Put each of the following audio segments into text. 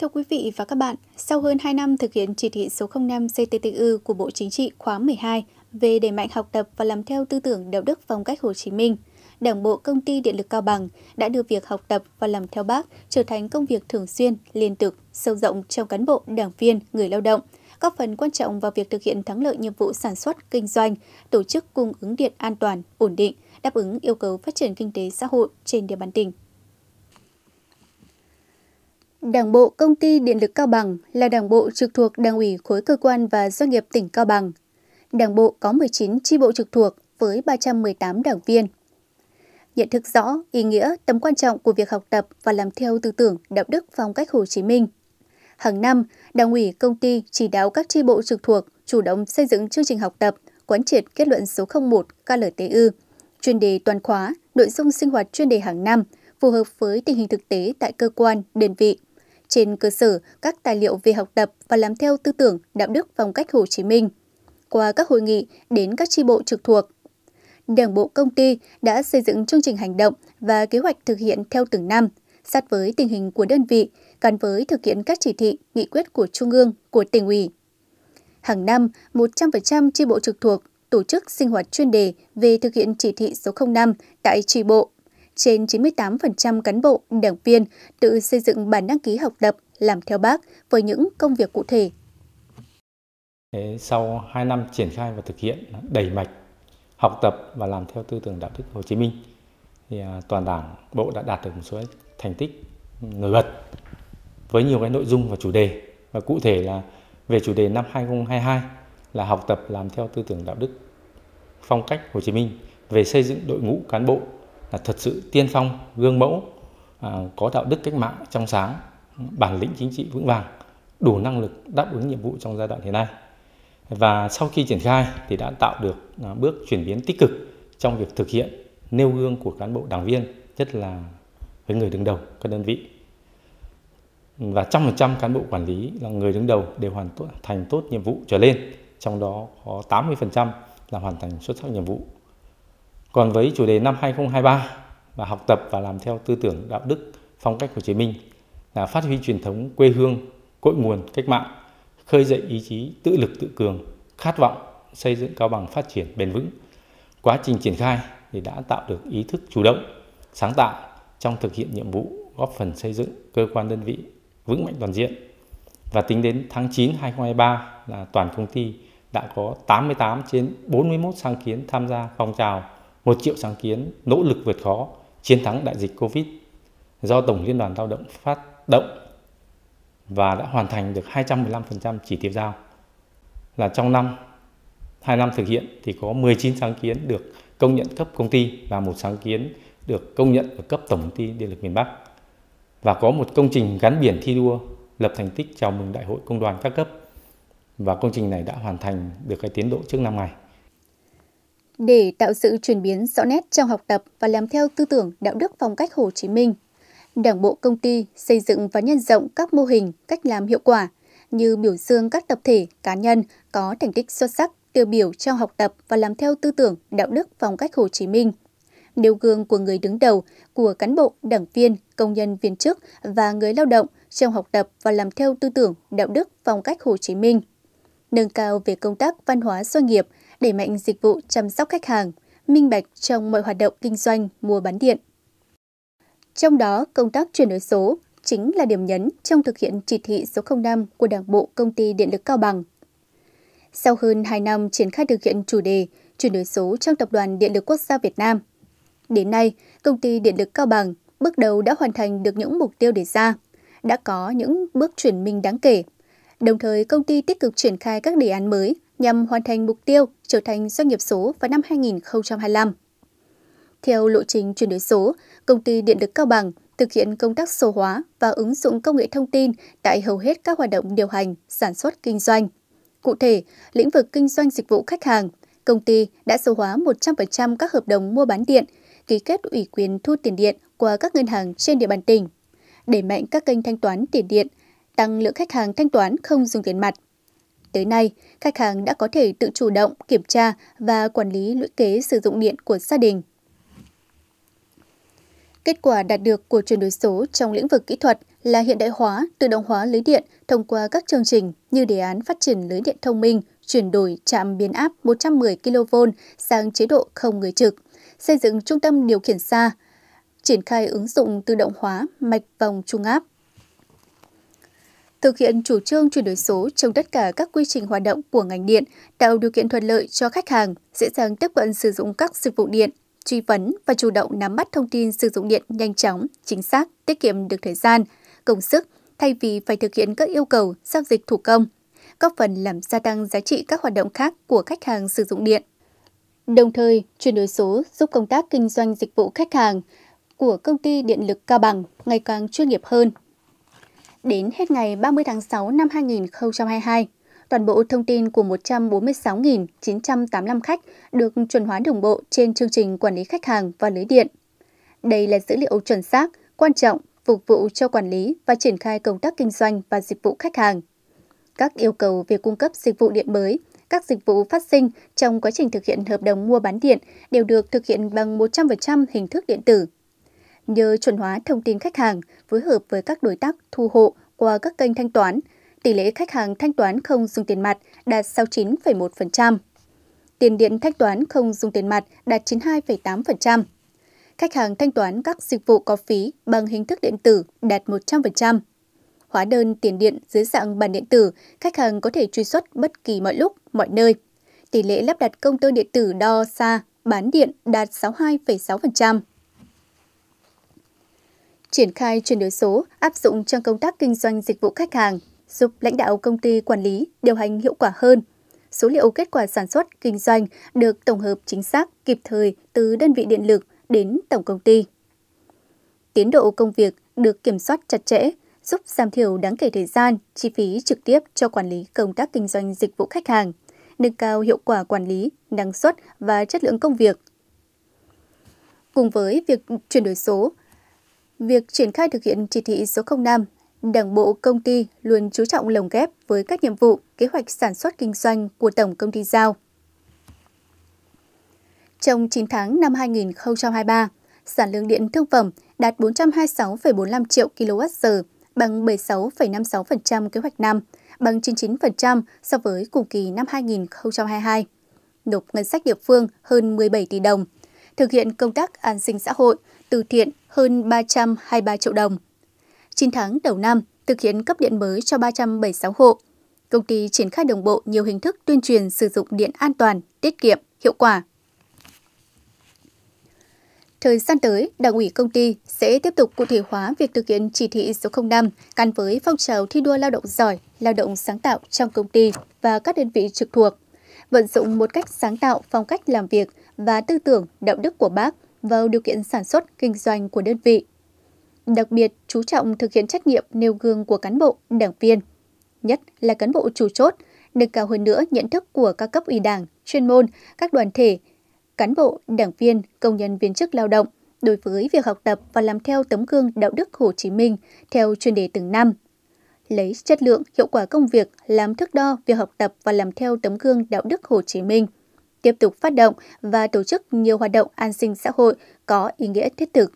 Thưa quý vị và các bạn, sau hơn 2 năm thực hiện chỉ thị số 05 CTTU của Bộ Chính trị khóa 12 về đẩy mạnh học tập và làm theo tư tưởng đạo đức phong cách Hồ Chí Minh, Đảng bộ Công ty Điện lực Cao Bằng đã đưa việc học tập và làm theo bác trở thành công việc thường xuyên, liên tục, sâu rộng trong cán bộ, đảng viên, người lao động, góp phần quan trọng vào việc thực hiện thắng lợi nhiệm vụ sản xuất, kinh doanh, tổ chức cung ứng điện an toàn, ổn định, đáp ứng yêu cầu phát triển kinh tế xã hội trên địa bàn tỉnh. Đảng bộ Công ty Điện lực Cao Bằng là đảng bộ trực thuộc Đảng ủy khối cơ quan và doanh nghiệp tỉnh Cao Bằng. Đảng bộ có 19 chi bộ trực thuộc với 318 đảng viên. Nhận thức rõ ý nghĩa tầm quan trọng của việc học tập và làm theo tư tưởng đạo đức phong cách Hồ Chí Minh. Hàng năm, Đảng ủy công ty chỉ đạo các chi bộ trực thuộc chủ động xây dựng chương trình học tập, quán triệt kết luận số 01 KLTU, chuyên đề toàn khóa, nội dung sinh hoạt chuyên đề hàng năm phù hợp với tình hình thực tế tại cơ quan, đơn vị – trên cơ sở các tài liệu về học tập và làm theo tư tưởng đạo đức phong cách Hồ Chí Minh. Qua các hội nghị đến các tri bộ trực thuộc, Đảng bộ công ty đã xây dựng chương trình hành động và kế hoạch thực hiện theo từng năm, sát với tình hình của đơn vị, gắn với thực hiện các chỉ thị, nghị quyết của Trung ương, của tỉnh ủy. Hàng năm, 100% tri bộ trực thuộc tổ chức sinh hoạt chuyên đề về thực hiện chỉ thị số 05 tại tri bộ trên 98% cán bộ, đảng viên tự xây dựng bản đăng ký học tập, làm theo bác với những công việc cụ thể. Sau 2 năm triển khai và thực hiện đẩy mạch học tập và làm theo tư tưởng đạo đức Hồ Chí Minh, thì à, toàn đảng bộ đã đạt được một số thành tích nổi bật với nhiều cái nội dung và chủ đề và cụ thể là về chủ đề năm 2022 là học tập làm theo tư tưởng đạo đức phong cách Hồ Chí Minh về xây dựng đội ngũ cán bộ là thật sự tiên phong, gương mẫu, à, có đạo đức cách mạng trong sáng, bản lĩnh chính trị vững vàng, đủ năng lực đáp ứng nhiệm vụ trong giai đoạn hiện nay. Và sau khi triển khai thì đã tạo được à, bước chuyển biến tích cực trong việc thực hiện nêu gương của cán bộ đảng viên, nhất là với người đứng đầu các đơn vị. Và trăm phần trăm cán bộ quản lý là người đứng đầu đều hoàn thành tốt nhiệm vụ trở lên, trong đó có 80% là hoàn thành xuất sắc nhiệm vụ còn với chủ đề năm 2023 là học tập và làm theo tư tưởng đạo đức phong cách Hồ Chí Minh là phát huy truyền thống quê hương, cội nguồn cách mạng, khơi dậy ý chí tự lực tự cường, khát vọng xây dựng Cao Bằng phát triển bền vững. Quá trình triển khai thì đã tạo được ý thức chủ động, sáng tạo trong thực hiện nhiệm vụ góp phần xây dựng cơ quan đơn vị vững mạnh toàn diện. Và tính đến tháng 9 2023 là toàn công ty đã có 88 trên 41 sáng kiến tham gia phong trào một triệu sáng kiến, nỗ lực vượt khó, chiến thắng đại dịch Covid do Tổng Liên đoàn Lao động phát động và đã hoàn thành được 215% chỉ tiêu giao. Là trong năm 2 năm thực hiện thì có 19 sáng kiến được công nhận cấp công ty và một sáng kiến được công nhận ở cấp tổng ty điện lực miền Bắc. Và có một công trình gắn biển thi đua lập thành tích chào mừng đại hội công đoàn các cấp. Và công trình này đã hoàn thành được cái tiến độ trước năm ngày. Để tạo sự chuyển biến rõ nét trong học tập và làm theo tư tưởng đạo đức phong cách Hồ Chí Minh, Đảng bộ công ty xây dựng và nhân rộng các mô hình cách làm hiệu quả như biểu dương các tập thể, cá nhân có thành tích xuất sắc tiêu biểu trong học tập và làm theo tư tưởng đạo đức phong cách Hồ Chí Minh. Nêu gương của người đứng đầu, của cán bộ, đảng viên, công nhân viên chức và người lao động trong học tập và làm theo tư tưởng đạo đức phong cách Hồ Chí Minh. Nâng cao về công tác văn hóa doanh nghiệp – đẩy mạnh dịch vụ chăm sóc khách hàng, minh bạch trong mọi hoạt động kinh doanh mua bán điện. Trong đó, công tác chuyển đổi số chính là điểm nhấn trong thực hiện chỉ thị số 05 của Đảng bộ Công ty Điện lực Cao Bằng. Sau hơn 2 năm triển khai thực hiện chủ đề chuyển đổi số trong Tập đoàn Điện lực Quốc gia Việt Nam, đến nay, Công ty Điện lực Cao Bằng bước đầu đã hoàn thành được những mục tiêu đề ra, đã có những bước chuyển mình đáng kể. Đồng thời, công ty tích cực triển khai các đề án mới nhằm hoàn thành mục tiêu trở thành doanh nghiệp số vào năm 2025. Theo lộ trình chuyển đổi số, công ty Điện lực Cao Bằng thực hiện công tác số hóa và ứng dụng công nghệ thông tin tại hầu hết các hoạt động điều hành, sản xuất kinh doanh. Cụ thể, lĩnh vực kinh doanh dịch vụ khách hàng, công ty đã số hóa 100% các hợp đồng mua bán điện, ký kết ủy quyền thu tiền điện qua các ngân hàng trên địa bàn tỉnh, đẩy mạnh các kênh thanh toán tiền điện, tăng lượng khách hàng thanh toán không dùng tiền mặt – Tới nay, khách hàng đã có thể tự chủ động kiểm tra và quản lý lũy kế sử dụng điện của gia đình. Kết quả đạt được của chuyển đổi số trong lĩnh vực kỹ thuật là hiện đại hóa, tự động hóa lưới điện thông qua các chương trình như đề án phát triển lưới điện thông minh, chuyển đổi trạm biến áp 110 kV sang chế độ không người trực, xây dựng trung tâm điều khiển xa, triển khai ứng dụng tự động hóa mạch vòng trung áp. Thực hiện chủ trương chuyển đổi số trong tất cả các quy trình hoạt động của ngành điện, tạo điều kiện thuận lợi cho khách hàng dễ dàng tiếp cận sử dụng các dịch vụ điện, truy vấn và chủ động nắm bắt thông tin sử dụng điện nhanh chóng, chính xác, tiết kiệm được thời gian, công sức thay vì phải thực hiện các yêu cầu giao dịch thủ công, góp phần làm gia tăng giá trị các hoạt động khác của khách hàng sử dụng điện. Đồng thời, chuyển đổi số giúp công tác kinh doanh dịch vụ khách hàng của công ty điện lực Cao Bằng ngày càng chuyên nghiệp hơn. Đến hết ngày 30 tháng 6 năm 2022, toàn bộ thông tin của 146.985 khách được chuẩn hóa đồng bộ trên chương trình quản lý khách hàng và lưới điện. Đây là dữ liệu chuẩn xác, quan trọng, phục vụ cho quản lý và triển khai công tác kinh doanh và dịch vụ khách hàng. Các yêu cầu về cung cấp dịch vụ điện mới, các dịch vụ phát sinh trong quá trình thực hiện hợp đồng mua bán điện đều được thực hiện bằng 100% hình thức điện tử. Nhờ chuẩn hóa thông tin khách hàng, phối hợp với các đối tác thu hộ qua các kênh thanh toán, tỷ lệ khách hàng thanh toán không dùng tiền mặt đạt 69,1%. Tiền điện thanh toán không dùng tiền mặt đạt 92,8%. Khách hàng thanh toán các dịch vụ có phí bằng hình thức điện tử đạt 100%. Hóa đơn tiền điện dưới dạng bản điện tử, khách hàng có thể truy xuất bất kỳ mọi lúc, mọi nơi. Tỷ lệ lắp đặt công tơ điện tử đo xa bán điện đạt 62,6%. Triển khai chuyển đổi số áp dụng trong công tác kinh doanh dịch vụ khách hàng, giúp lãnh đạo công ty quản lý điều hành hiệu quả hơn. Số liệu kết quả sản xuất, kinh doanh được tổng hợp chính xác, kịp thời từ đơn vị điện lực đến tổng công ty. Tiến độ công việc được kiểm soát chặt chẽ, giúp giảm thiểu đáng kể thời gian, chi phí trực tiếp cho quản lý công tác kinh doanh dịch vụ khách hàng, nâng cao hiệu quả quản lý, năng suất và chất lượng công việc. Cùng với việc chuyển đổi số, việc triển khai thực hiện chỉ thị số 05 Đảng bộ công ty luôn chú trọng lồng ghép với các nhiệm vụ, kế hoạch sản xuất kinh doanh của tổng công ty giao. Trong 9 tháng năm 2023, sản lượng điện thương phẩm đạt 426,45 triệu kWh, bằng 76,56% kế hoạch năm, bằng 99% so với cùng kỳ năm 2022. Nộp ngân sách địa phương hơn 17 tỷ đồng, thực hiện công tác an sinh xã hội, từ thiện hơn 323 triệu đồng. 9 tháng đầu năm, thực hiện cấp điện mới cho 376 hộ. Công ty triển khai đồng bộ nhiều hình thức tuyên truyền sử dụng điện an toàn, tiết kiệm, hiệu quả. Thời gian tới, Đảng ủy công ty sẽ tiếp tục cụ thể hóa việc thực hiện chỉ thị số 05 gắn với phong trào thi đua lao động giỏi, lao động sáng tạo trong công ty và các đơn vị trực thuộc, vận dụng một cách sáng tạo phong cách làm việc và tư tưởng đạo đức của bác vào điều kiện sản xuất kinh doanh của đơn vị đặc biệt chú trọng thực hiện trách nhiệm nêu gương của cán bộ, đảng viên, nhất là cán bộ chủ chốt, nâng cao hơn nữa nhận thức của các cấp ủy đảng, chuyên môn, các đoàn thể, cán bộ, đảng viên, công nhân viên chức lao động đối với việc học tập và làm theo tấm gương đạo đức Hồ Chí Minh theo chuyên đề từng năm. Lấy chất lượng, hiệu quả công việc làm thước đo việc học tập và làm theo tấm gương đạo đức Hồ Chí Minh. Tiếp tục phát động và tổ chức nhiều hoạt động an sinh xã hội có ý nghĩa thiết thực.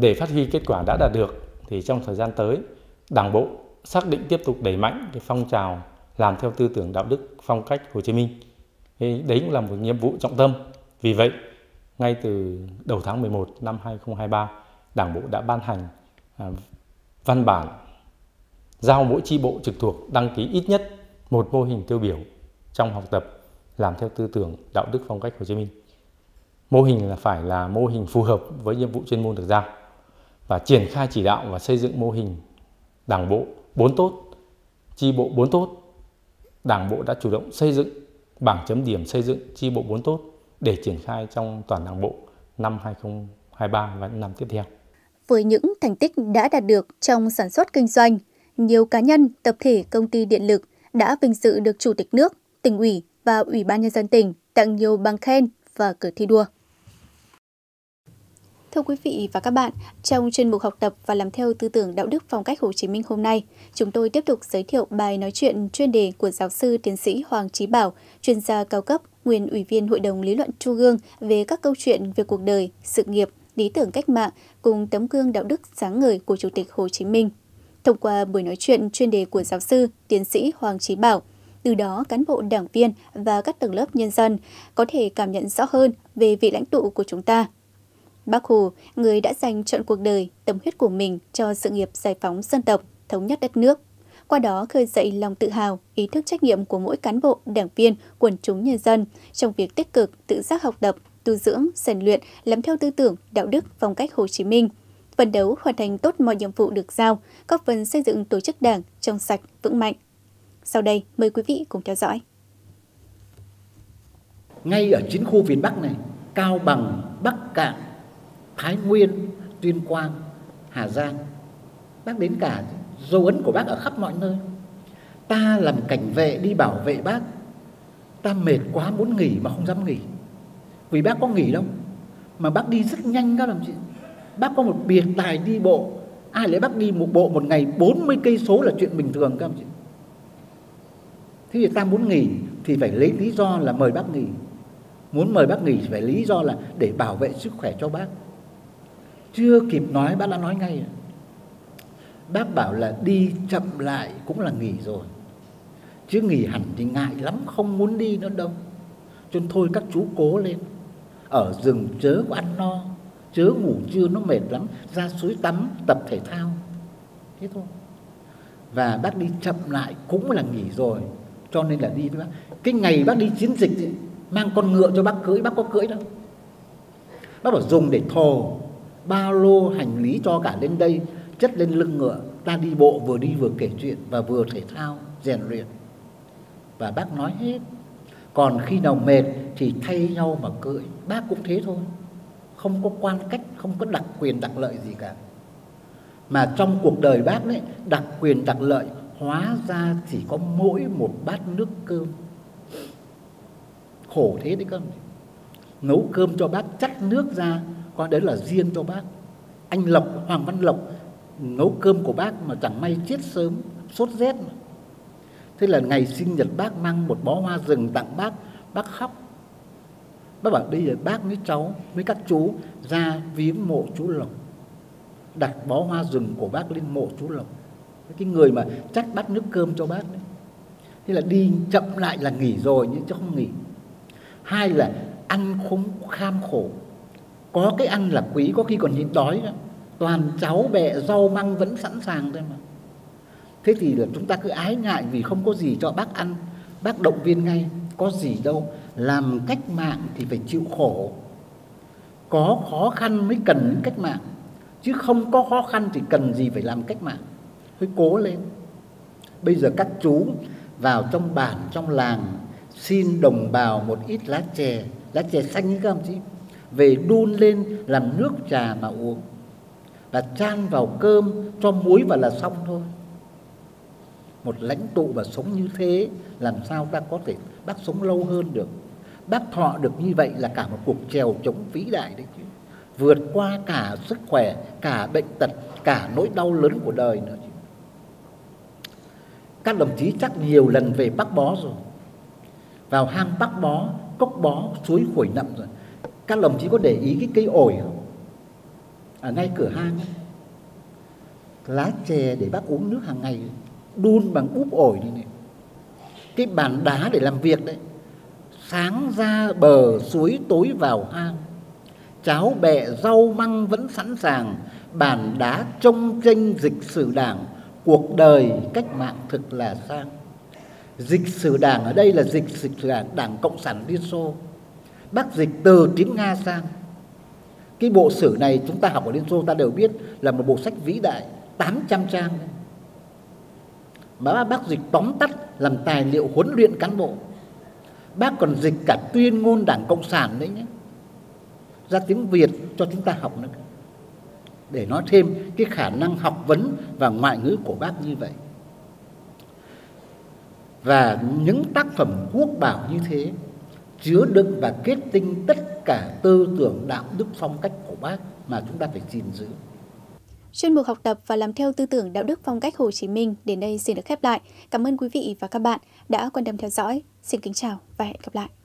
Để phát huy kết quả đã đạt được, thì trong thời gian tới, đảng bộ xác định tiếp tục đẩy mạnh cái phong trào làm theo tư tưởng đạo đức, phong cách Hồ Chí Minh. Đấy cũng là một nhiệm vụ trọng tâm. Vì vậy, ngay từ đầu tháng 11 năm 2023 đảng bộ đã ban hành à, văn bản giao mỗi chi bộ trực thuộc đăng ký ít nhất một mô hình tiêu biểu trong học tập làm theo tư tưởng đạo đức phong cách Hồ Chí Minh mô hình là phải là mô hình phù hợp với nhiệm vụ chuyên môn được giao và triển khai chỉ đạo và xây dựng mô hình đảng bộ bốn tốt chi bộ bốn tốt đảng bộ đã chủ động xây dựng bảng chấm điểm xây dựng chi bộ bốn tốt để triển khai trong toàn đảng bộ năm 2023 và những năm tiếp theo. Với những thành tích đã đạt được trong sản xuất kinh doanh, nhiều cá nhân, tập thể công ty điện lực đã vinh dự được Chủ tịch nước, tỉnh ủy và Ủy ban Nhân dân tỉnh tặng nhiều bằng khen và cờ thi đua. Thưa quý vị và các bạn, trong chuyên mục học tập và làm theo tư tưởng đạo đức phong cách Hồ Chí Minh hôm nay, chúng tôi tiếp tục giới thiệu bài nói chuyện chuyên đề của giáo sư tiến sĩ Hoàng Trí Bảo, chuyên gia cao cấp, nguyên ủy viên Hội đồng Lý luận Trung ương về các câu chuyện về cuộc đời, sự nghiệp lý tưởng cách mạng cùng tấm gương đạo đức sáng ngời của Chủ tịch Hồ Chí Minh. Thông qua buổi nói chuyện chuyên đề của giáo sư, tiến sĩ Hoàng Trí Bảo, từ đó cán bộ đảng viên và các tầng lớp nhân dân có thể cảm nhận rõ hơn về vị lãnh tụ của chúng ta. Bác Hồ, người đã dành trọn cuộc đời, tâm huyết của mình cho sự nghiệp giải phóng dân tộc, thống nhất đất nước. Qua đó khơi dậy lòng tự hào, ý thức trách nhiệm của mỗi cán bộ, đảng viên, quần chúng nhân dân trong việc tích cực tự giác học tập, tu dưỡng, rèn luyện, làm theo tư tưởng, đạo đức, phong cách Hồ Chí Minh, phấn đấu hoàn thành tốt mọi nhiệm vụ được giao, góp phần xây dựng tổ chức đảng trong sạch, vững mạnh. Sau đây, mời quý vị cùng theo dõi. Ngay ở chính khu miền Bắc này, Cao Bằng, Bắc Cạn, Thái Nguyên, Tuyên Quang, Hà Giang, bác đến cả dấu ấn của bác ở khắp mọi nơi. Ta làm cảnh vệ đi bảo vệ bác, ta mệt quá muốn nghỉ mà không dám nghỉ. Vì bác có nghỉ đâu, mà bác đi rất nhanh các đồng chí. Bác có một biệt tài đi bộ, ai lấy bác đi một bộ một ngày 40 cây số là chuyện bình thường các đồng chí thế thì ta muốn nghỉ thì phải lấy lý do là mời bác nghỉ. Muốn mời bác nghỉ thì phải lý do là để bảo vệ sức khỏe cho bác. Chưa kịp nói, bác đã nói ngay bác bảo là đi chậm lại cũng là nghỉ rồi. Chứ nghỉ hẳn thì ngại lắm, không muốn đi nữa đâu. Cho nên thôi các chú cố lên. Ở rừng chớ có ăn no, chớ ngủ trưa nó mệt lắm, ra suối tắm, tập thể thao. Thế thôi. Và bác đi chậm lại cũng là nghỉ rồi cho nên là đi với bác. Cái ngày bác đi chiến dịch ấy, mang con ngựa cho bác cưỡi bác có cưỡi đâu. Bác bảo dùng để thồ ba lô hành lý cho cả lên đây chất lên lưng ngựa. Ta đi bộ vừa đi vừa kể chuyện và vừa thể thao rèn luyện. Và bác nói hết. Còn khi nào mệt thì thay nhau mà cưỡi. Bác cũng thế thôi. Không có quan cách không có đặc quyền đặc lợi gì cả. Mà trong cuộc đời bác đấy đặc quyền đặc lợi hóa ra chỉ có mỗi một bát nước cơm. Khổ thế đấy con. Nấu cơm cho bác, chắt nước ra coi đấy là riêng cho bác. Anh lộc, hoàng văn lộc, nấu cơm của bác mà chẳng may chết sớm, sốt rét mà. thế là ngày sinh nhật bác mang một bó hoa rừng tặng bác bác khóc. Bác bảo bây giờ bác với cháu, với các chú ra viếng mộ chú lộc, đặt bó hoa rừng của bác lên mộ chú lộc cái người mà chắc bắt nước cơm cho bác đấy. Thế là đi chậm lại là nghỉ rồi, nhưng chứ không nghỉ. Hai là ăn khốn kham khổ. Có cái ăn là quý, có khi còn nhịn đói đó toàn cháu bẹ rau măng vẫn sẵn sàng thôi mà. Thế thì là chúng ta cứ ái ngại vì không có gì cho bác ăn. Bác động viên ngay, có gì đâu. Làm cách mạng thì phải chịu khổ. Có khó khăn mới cần cách mạng. Chứ không có khó khăn thì cần gì phải làm cách mạng thôi cố lên. Bây giờ các chú vào trong bản, trong làng, xin đồng bào một ít lá chè lá chè xanh các ông chí về đun lên làm nước trà mà uống. Và chan vào cơm cho muối và là xong thôi. Một lãnh tụ và sống như thế, làm sao ta có thể bác sống lâu hơn được? Bác thọ được như vậy là cả một cuộc trèo chống vĩ đại đấy chứ. Vượt qua cả sức khỏe, cả bệnh tật, cả nỗi đau lớn của đời nữa chứ các đồng chí chắc nhiều lần về Bắc Bó rồi. Vào hang Bắc Bó cốc bó suối khuổi nậm rồi. Các đồng chí có để ý cái cây ổi không? Ở ngay cửa hang ấy. lá chè để bác uống nước hàng ngày đun bằng úp ổi này, này. Cái bàn đá để làm việc đấy. Sáng ra bờ suối tối vào hang. Cháo bẹ rau măng vẫn sẵn sàng. Bàn đá trông tranh dịch sử đảng cuộc đời cách mạng thực là sang. Dịch sử đảng ở đây là dịch sử đảng đảng cộng sản liên xô. Bác dịch từ tiếng nga sang. Cái bộ sử này chúng ta học ở liên xô, ta đều biết là một bộ sách vĩ đại 800 trang. Mà bác dịch tóm tắt làm tài liệu huấn luyện cán bộ. Bác còn dịch cả tuyên ngôn đảng cộng sản đấy nhé. Ra tiếng việt cho chúng ta học nữa để nói thêm cái khả năng học vấn và ngoại ngữ của bác như vậy và những tác phẩm quốc bảo như thế chứa đựng và kết tinh tất cả tư tưởng đạo đức phong cách của bác mà chúng ta phải gìn giữ. Chuyên mục học tập và làm theo tư tưởng đạo đức phong cách Hồ Chí Minh đến đây xin được khép lại. Cảm ơn quý vị và các bạn đã quan tâm theo dõi. Xin kính chào và hẹn gặp lại.